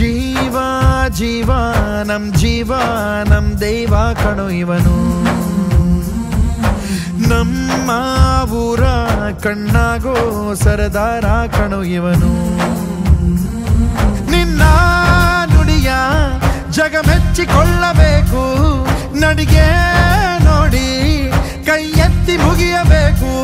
ಜೀವ ಜೀವ, ನಮ್ ಜೀವ, ನಮ್ ದೈವ ಕಣು ಇವನು. ನಮ್ಮ ಊರ ಕಣ್ಣಾಗೋ ಸರದಾರ ಕಣು ಇವನು. ನಿನ್ನ ನುಡಿಯ ಜಗ ಮೆಚ್ಚಿಕೊಳ್ಳಬೇಕು ನಡಿಗೆ ನೋಡಿ ಕೈ ಎತ್ತಿ ಮುಗಿಯಬೇಕು.